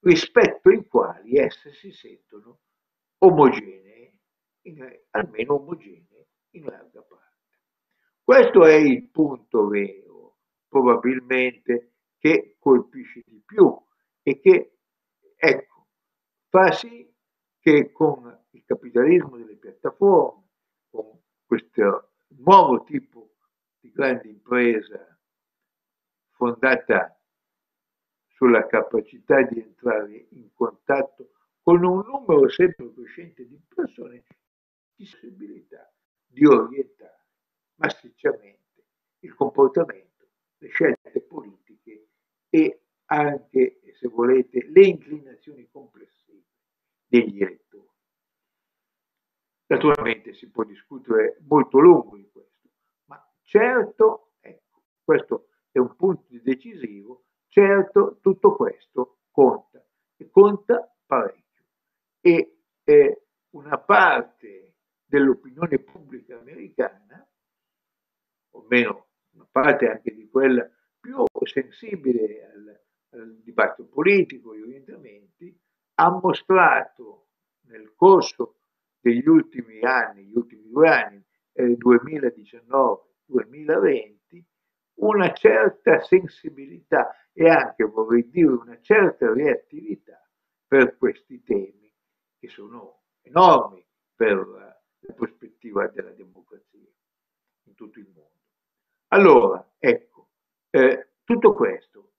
rispetto ai quali esse si sentono omogenee, in, almeno omogenee in larga parte. Questo è il punto vero, probabilmente, che colpisce di più e che, ecco, fa sì che con il capitalismo delle piattaforme, con questo nuovo tipo grande impresa fondata sulla capacità di entrare in contatto con un numero sempre crescente di persone, possibilità di orientare massicciamente il comportamento, le scelte politiche e anche, se volete, le inclinazioni complessive degli elettori. Naturalmente si può discutere molto lungo di questo, certo, ecco, questo è un punto decisivo, certo tutto questo conta e conta parecchio. E eh, una parte dell'opinione pubblica americana, o meno una parte anche di quella più sensibile al, al dibattito politico, agli orientamenti, ha mostrato nel corso degli ultimi anni, gli ultimi due anni, eh, 2019-2020, una certa sensibilità e anche, vorrei dire, una certa reattività per questi temi che sono enormi per la prospettiva della democrazia in tutto il mondo. Allora, ecco, eh, tutto questo,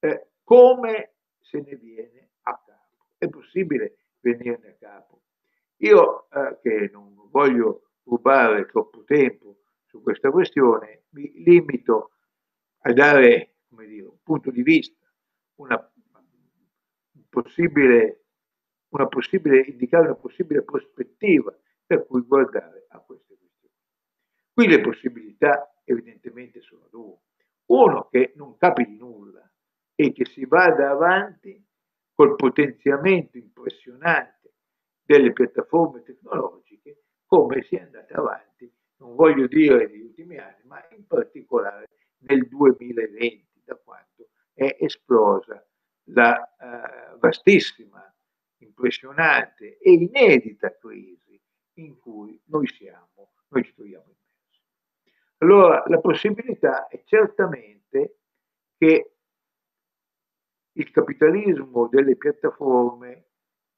eh, come se ne viene a capo? È possibile venirne a capo? Io, eh, che non voglio rubare troppo tempo su questa questione, mi limito a dare dire, un punto di vista, una possibile, una possibile, indicare una possibile prospettiva per cui guardare a queste questioni. Qui le possibilità evidentemente sono due. Uno che non capiti nulla e che si vada avanti col potenziamento impressionante delle piattaforme tecnologiche come si è andata avanti, non voglio dire negli ultimi anni, ma in particolare nel 2020, da quando è esplosa la uh, vastissima, impressionante e inedita crisi in cui noi siamo, noi ci troviamo immersi. Allora, la possibilità è certamente che il capitalismo delle piattaforme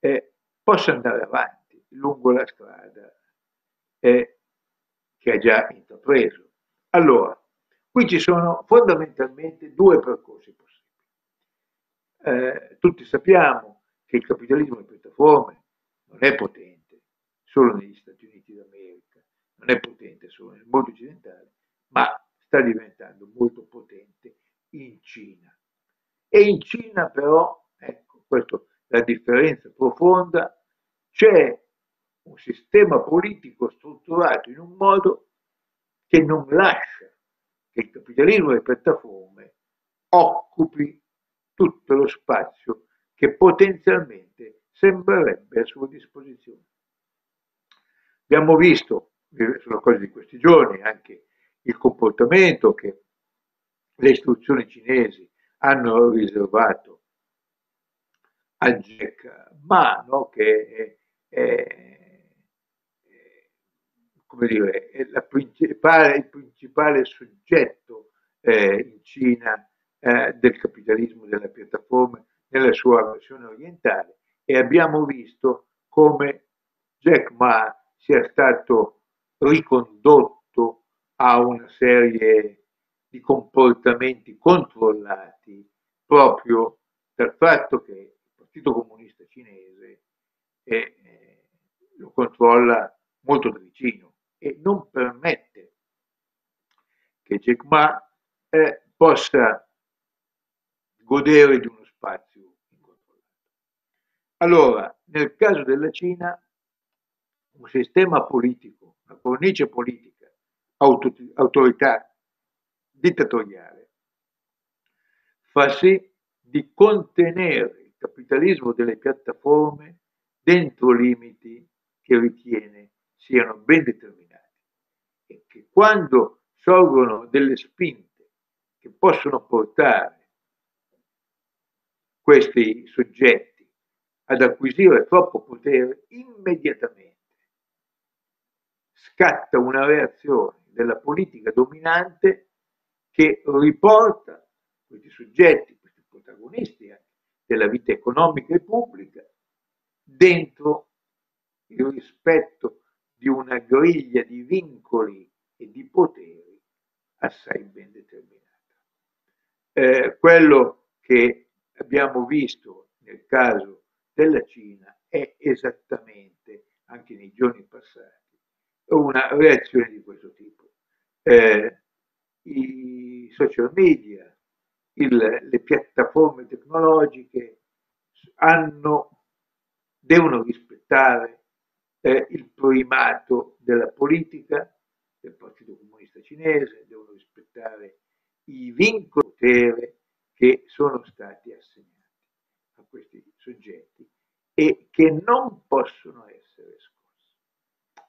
eh, possa andare avanti lungo la strada eh, che ha già intrapreso. Allora, Qui ci sono fondamentalmente due percorsi possibili. Eh, tutti sappiamo che il capitalismo di piattaforme non è potente solo negli Stati Uniti d'America, non è potente solo nel mondo occidentale, ma sta diventando molto potente in Cina. E in Cina però, ecco, questa è la differenza profonda, c'è un sistema politico strutturato in un modo che non lascia che il capitalismo delle piattaforme occupi tutto lo spazio che potenzialmente sembrerebbe a sua disposizione. Abbiamo visto, sono cose di questi giorni, anche il comportamento che le istruzioni cinesi hanno riservato a Jack Ma, no? che è, è come dire, è principale, il principale soggetto eh, in Cina eh, del capitalismo delle piattaforme nella sua versione orientale. E abbiamo visto come Jack Ma sia stato ricondotto a una serie di comportamenti controllati proprio dal fatto che il Partito Comunista Cinese eh, lo controlla molto da vicino e non permette che Jack Ma eh, possa godere di uno spazio incontrollato. Allora, nel caso della Cina, un sistema politico, una cornice politica auto, autorità dittatoriale fa sì di contenere il capitalismo delle piattaforme dentro limiti che ritiene siano ben determinati che quando sorgono delle spinte che possono portare questi soggetti ad acquisire troppo potere, immediatamente scatta una reazione della politica dominante che riporta questi soggetti, questi protagonisti della vita economica e pubblica dentro il rispetto di una griglia di vincoli e di poteri assai ben determinata. Eh, quello che abbiamo visto nel caso della Cina è esattamente, anche nei giorni passati, una reazione di questo tipo. Eh, I social media, il, le piattaforme tecnologiche hanno, devono rispettare eh, il primato della politica, del Partito Comunista Cinese, devono rispettare i vincoli di potere che sono stati assegnati a questi soggetti e che non possono essere scossi.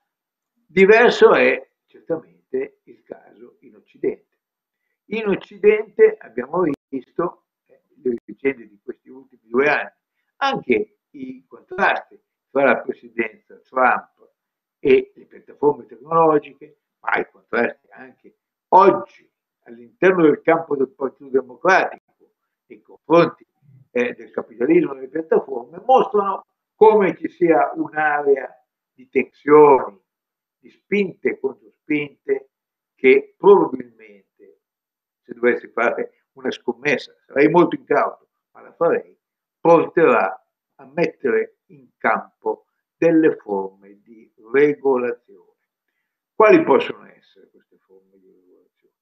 Diverso è certamente il caso in Occidente. In Occidente abbiamo visto eh, le vicende di questi ultimi due anni, anche i contrasti tra la presidenza Trump e le piattaforme tecnologiche, ma i contrasti anche oggi all'interno del campo del Partito Democratico nei confronti eh, del capitalismo delle piattaforme, mostrano come ci sia un'area di tensioni, di spinte contro spinte, che probabilmente, se dovessi fare una scommessa, sarei molto incauto, ma la farei, porterà a mettere in campo delle forme di regolazione. Quali possono essere queste forme di regolazione?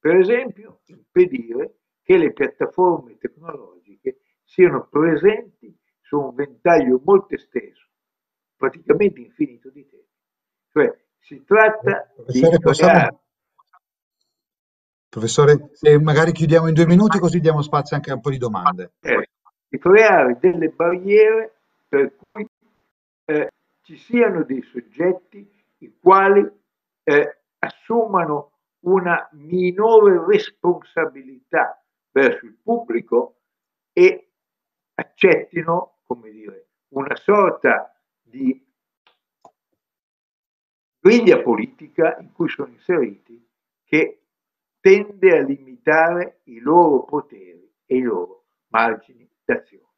Per esempio, impedire che le piattaforme tecnologiche siano presenti su un ventaglio molto esteso, praticamente infinito di temi. Cioè si tratta Professore, di creare... Professore, se magari chiudiamo in due minuti così diamo spazio anche a un po' di domande. Eh, di creare delle barriere per cui eh, ci siano dei soggetti i quali eh, assumano una minore responsabilità verso il pubblico e accettino, come dire, una sorta di griglia politica in cui sono inseriti che tende a limitare i loro poteri e i loro margini d'azione.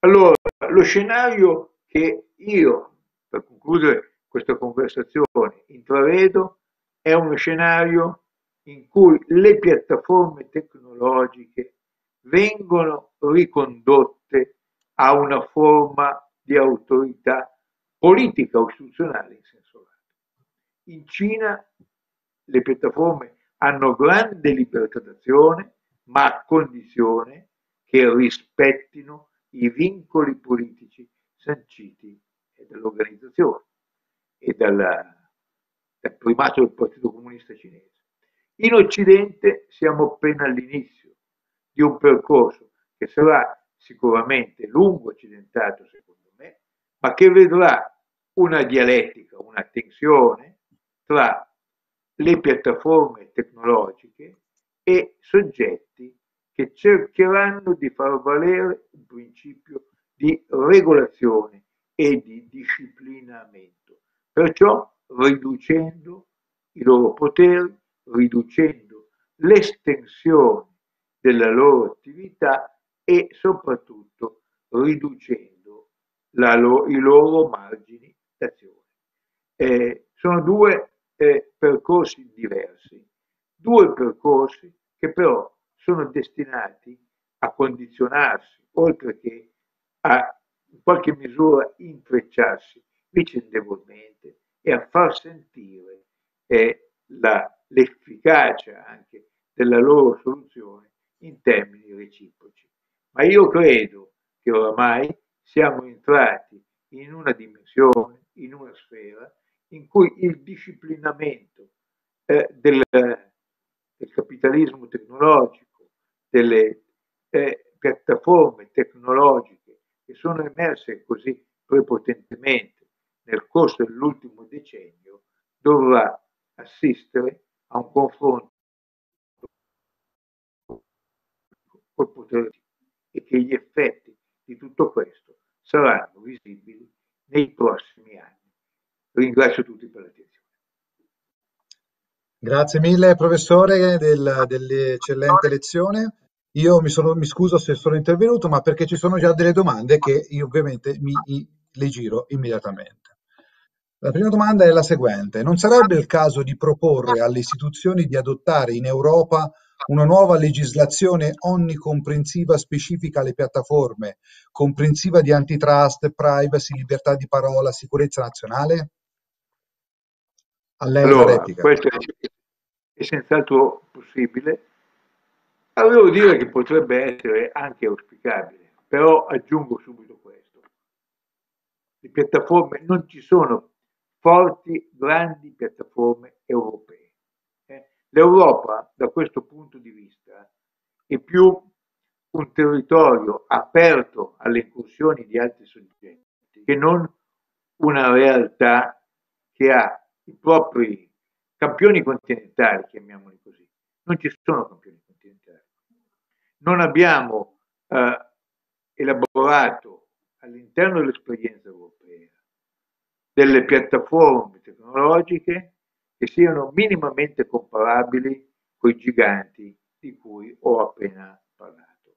Allora, lo scenario che io, per concludere questa conversazione, intravedo è uno scenario in cui le piattaforme tecnologiche vengono ricondotte a una forma di autorità politica o istituzionale in senso lato. In Cina le piattaforme hanno grande libertà d'azione, ma a condizione che rispettino i vincoli politici sanciti dall'organizzazione e dal, dal primato del Partito Comunista Cinese. In Occidente siamo appena all'inizio di un percorso che sarà sicuramente lungo accidentato secondo me, ma che vedrà una dialettica, una tensione tra le piattaforme tecnologiche e soggetti che cercheranno di far valere un principio di regolazione e di disciplinamento, perciò riducendo i loro poteri, riducendo l'estensione della loro attività e soprattutto riducendo lo, i loro margini d'azione. Eh, sono due eh, percorsi diversi, due percorsi che però sono destinati a condizionarsi, oltre che a in qualche misura intrecciarsi vicendevolmente e a far sentire eh, la, l'efficacia anche della loro soluzione in termini reciproci. Ma io credo che oramai siamo entrati in una dimensione, in una sfera in cui il disciplinamento eh, del, del, capitalismo tecnologico, delle eh, piattaforme tecnologiche che sono emerse così prepotentemente nel corso dell'ultimo decennio, dovrà assistere a un confronto col potere e che gli effetti di tutto questo saranno visibili nei prossimi anni. Ringrazio tutti per l'attenzione. Grazie mille professore del, dell'eccellente lezione. Io mi, sono, mi, scuso se sono intervenuto, ma perché ci sono già delle domande che io ovviamente mi, le giro immediatamente. La prima domanda è la seguente. Non sarebbe il caso di proporre alle istituzioni di adottare in Europa una nuova legislazione onnicomprensiva specifica alle piattaforme, comprensiva di antitrust, privacy, libertà di parola, sicurezza nazionale? A lei allora, la replica. Questo è, senz'altro possibile. Avevo dire che potrebbe essere anche auspicabile, però aggiungo subito questo. Le piattaforme, non ci sono forti, grandi piattaforme europee. Eh? L'Europa, da questo punto di vista, è più un territorio aperto alle incursioni di altri soggetti che non una realtà che ha i propri campioni continentali, chiamiamoli così. Non ci sono campioni continentali. Non abbiamo eh, elaborato all'interno dell'esperienza europea delle piattaforme tecnologiche che siano minimamente comparabili con i giganti di cui ho appena parlato.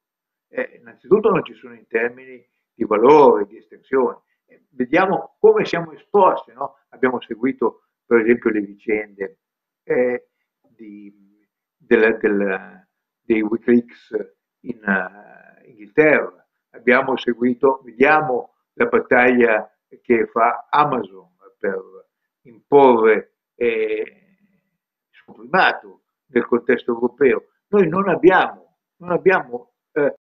Eh, innanzitutto non ci sono in termini di valore, di estensione. Eh, vediamo come siamo esposti. No? Abbiamo seguito per esempio le vicende eh, di, della, della, dei Wikileaks in uh, Inghilterra, abbiamo seguito, vediamo la battaglia che fa Amazon per imporre eh, il suo primato nel contesto europeo. Noi non abbiamo, non abbiamo eh,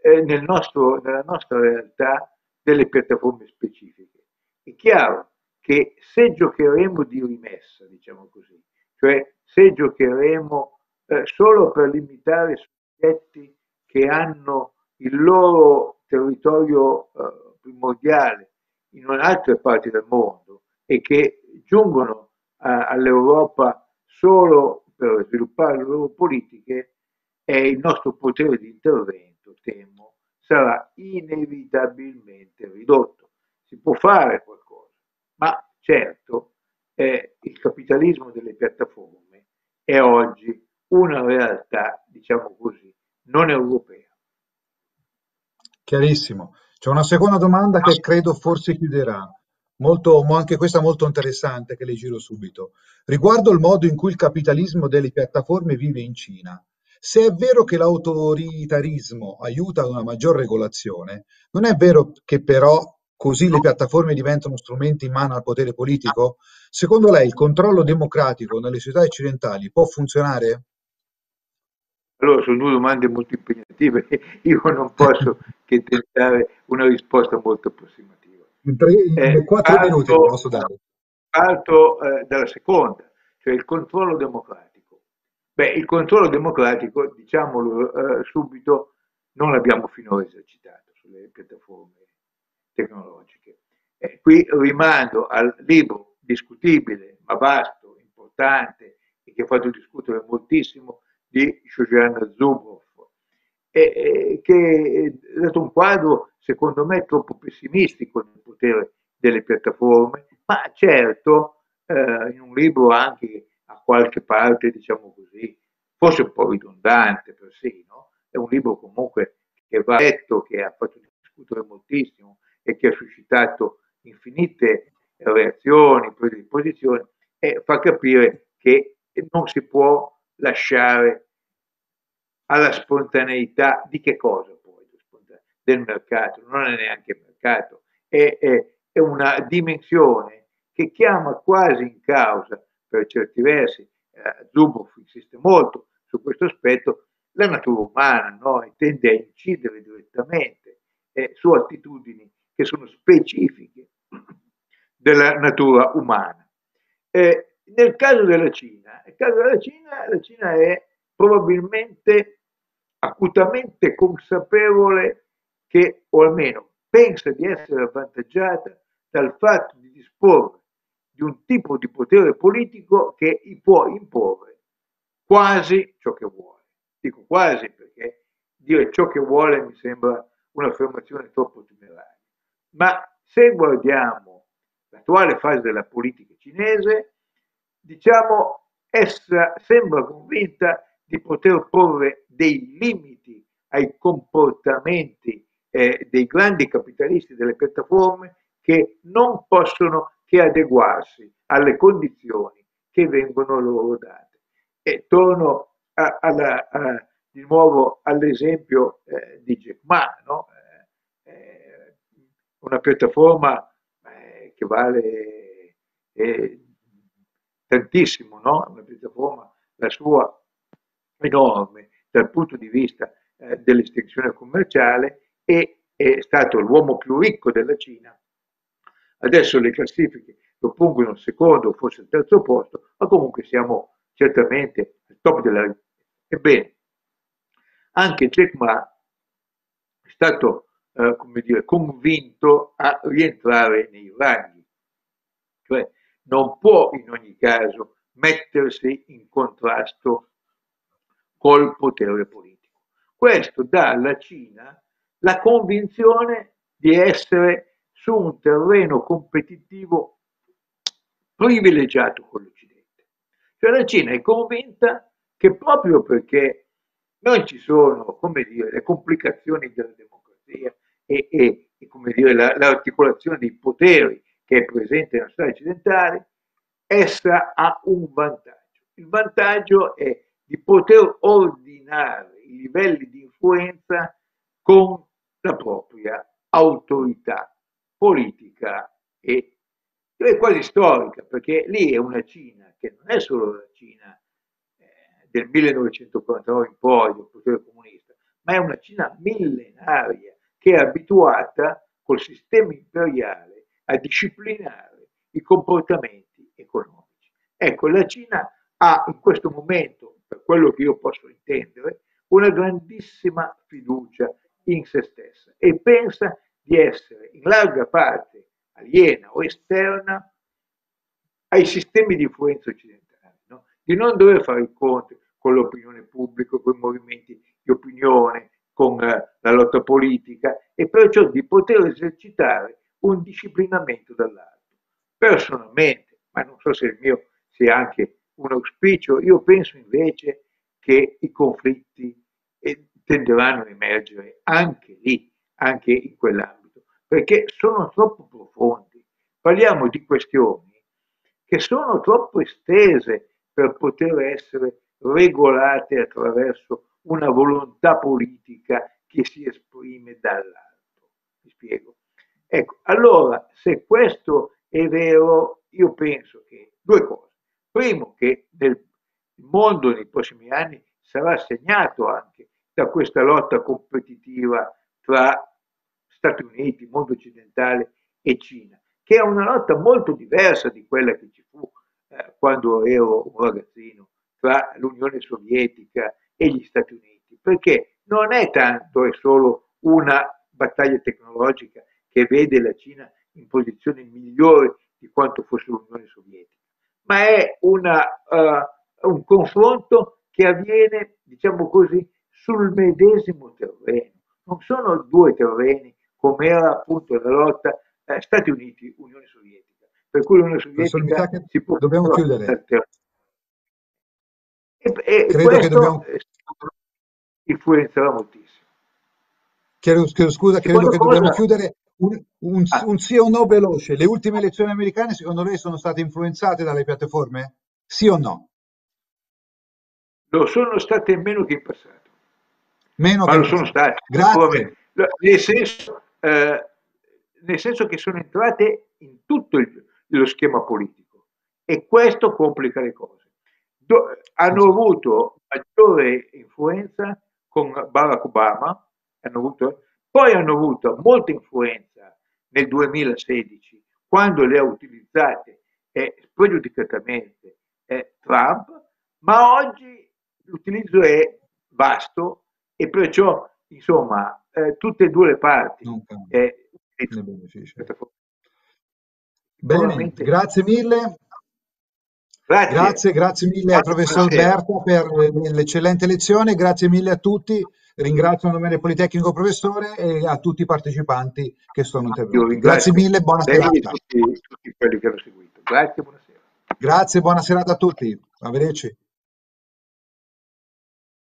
eh, nel nostro, nella nostra realtà delle piattaforme specifiche. È chiaro che se giocheremo di rimessa, diciamo così, cioè se giocheremo eh, solo per limitare soggetti che hanno il loro territorio eh, primordiale in altre parti del mondo e che giungono all'Europa solo per sviluppare le loro politiche, è il nostro potere di intervento, temo, sarà inevitabilmente ridotto. Si può fare qualcosa, ma certo eh, il capitalismo delle piattaforme è oggi una realtà, diciamo così, non europea. Chiarissimo. C'è una seconda domanda che credo forse chiuderà, molto, anche questa molto interessante che le giro subito. Riguardo il modo in cui il capitalismo delle piattaforme vive in Cina, se è vero che l'autoritarismo aiuta a una maggior regolazione, non è vero che però così le piattaforme diventano strumenti in mano al potere politico? Secondo lei il controllo democratico nelle società occidentali può funzionare? Allora, sono due domande molto impegnative, io non posso che tentare una risposta molto approssimativa. In, tre, in eh, quattro parto, minuti posso dare. Parto eh, dalla seconda, cioè il controllo democratico. Beh, il controllo democratico, diciamolo eh, subito, non l'abbiamo finora esercitato sulle piattaforme tecnologiche. Eh, qui rimando al libro discutibile, ma vasto, importante e che ha fatto discutere moltissimo di Shojan Zuboff, che ha dato un quadro secondo me troppo pessimistico del potere delle piattaforme, ma certo eh, in un libro anche a qualche parte, diciamo così, forse un po' ridondante persino, è un libro comunque che va letto, che ha fatto discutere moltissimo e che ha suscitato infinite reazioni, prese di posizione, e fa capire che non si può lasciare alla spontaneità di che cosa poi? Del mercato, non è neanche mercato, è, è, è una dimensione che chiama quasi in causa, per certi versi, eh, Zuboff insiste molto su questo aspetto, la natura umana no? e tende a incidere direttamente eh, su attitudini che sono specifiche della natura umana. Eh, nel caso della Cina, nel caso della Cina, la Cina è probabilmente acutamente consapevole che, o almeno pensa di essere avvantaggiata dal fatto di disporre di un tipo di potere politico che può imporre quasi ciò che vuole. Dico quasi perché dire ciò che vuole mi sembra un'affermazione troppo temeraria. Ma se guardiamo l'attuale fase della politica cinese, diciamo, essa sembra convinta di poter porre dei limiti ai comportamenti eh, dei grandi capitalisti delle piattaforme che non possono che adeguarsi alle condizioni che vengono loro date. E torno a, a, a, di nuovo all'esempio eh, di Jack Ma, no? eh, eh una piattaforma eh, che vale eh, tantissimo, no? una piattaforma, la sua enorme dal punto di vista eh, dell'estensione commerciale e è stato l'uomo più ricco della Cina. Adesso le classifiche lo pongono al secondo, forse al terzo posto, ma comunque siamo certamente al top della. Ebbene, anche Jack Ma è stato eh, come dire, convinto a rientrare nei ranghi, cioè non può in ogni caso mettersi in contrasto col potere politico. Questo dà alla Cina la convinzione di essere su un terreno competitivo privilegiato con l'Occidente. Cioè la Cina è convinta che proprio perché non ci sono, come dire, le complicazioni della democrazia e, e, e come dire, la, l'articolazione dei poteri che è presente nella storia occidentale, essa ha un vantaggio. Il vantaggio è di poter ordinare i livelli di influenza con la propria autorità politica e è quasi storica, perché lì è una Cina che non è solo la Cina eh, del 1949 in poi, del potere comunista, ma è una Cina millenaria che è abituata col sistema imperiale a disciplinare i comportamenti economici. Ecco, la Cina ha in questo momento, per quello che io posso intendere, una grandissima fiducia in se stessa e pensa di essere in larga parte aliena o esterna ai sistemi di influenza occidentali, no? di non dover fare i conti con l'opinione pubblica, con i movimenti di opinione, con eh, la lotta politica e perciò di poter esercitare un disciplinamento dall'alto. Personalmente, ma non so se il mio sia anche un auspicio, io penso invece che i conflitti eh, tenderanno a emergere anche lì, anche in quell'ambito, perché sono troppo profondi. Parliamo di questioni che sono troppo estese per poter essere regolate attraverso una volontà politica che si esprime dall'alto. Mi spiego. Ecco, allora, se questo è vero, io penso che due cose. Primo, che nel mondo nei prossimi anni sarà segnato anche da questa lotta competitiva tra Stati Uniti, mondo occidentale e Cina, che è una lotta molto diversa di quella che ci fu eh, quando ero un ragazzino tra l'Unione Sovietica e gli Stati Uniti, perché non è tanto, è solo una battaglia tecnologica che vede la Cina in posizione migliore di quanto fosse l'Unione Sovietica, ma è una, uh, un confronto che avviene, diciamo così, sul medesimo terreno. Non sono due terreni come era appunto la lotta eh, Stati Uniti, Unione Sovietica. Per cui l'Unione Sovietica si può dobbiamo chiudere. E, e Credo che dobbiamo... influenzerà moltissimo. Chiedo, scusa, credo che cosa... dobbiamo chiudere. Un, un, ah. un, sì o no veloce. Le ultime elezioni americane, secondo lei, sono state influenzate dalle piattaforme? Sì o no? Lo sono state meno che in passato. Meno ma che lo sono state. Grazie. Nel senso, eh, nel senso, che sono entrate in tutto il, lo schema politico e questo complica le cose. Do, hanno avuto maggiore influenza con Barack Obama, hanno avuto, poi hanno avuto molta influenza nel 2016 quando le ha utilizzate eh, spregiudicatamente eh, Trump, ma oggi l'utilizzo è vasto e perciò, insomma, eh, tutte e due le parti. Eh, Bene, grazie mille. Grazie. grazie, grazie mille al professor Berta per l'eccellente lezione, grazie mille a tutti, ringrazio a nome del Politecnico professore e a tutti i partecipanti che sono intervenuti. Grazie mille, buona serata. Tutti, tutti quelli che hanno seguito. Grazie, buonasera. Grazie, buona serata a tutti. Arrivederci.